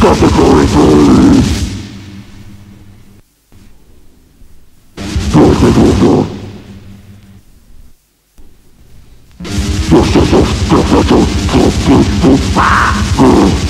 Category B. Dot, dot,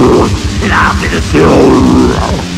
born, and I'm gonna Good. Gracias.